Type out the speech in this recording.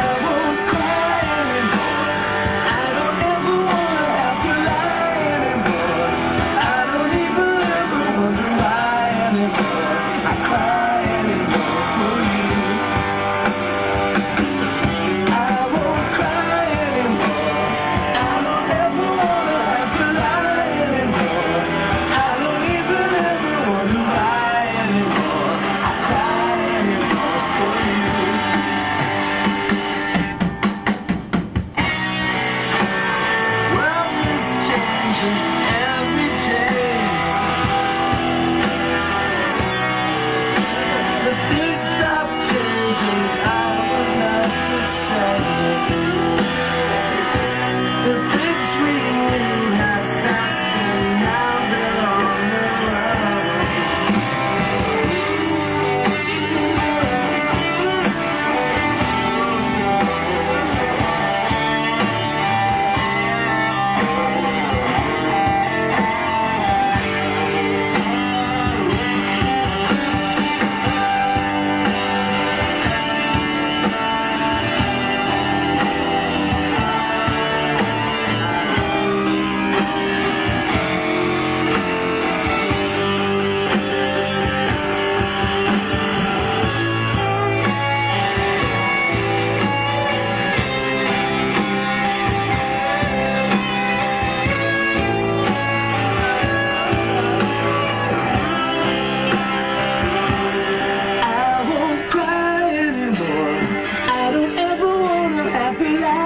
I will. be like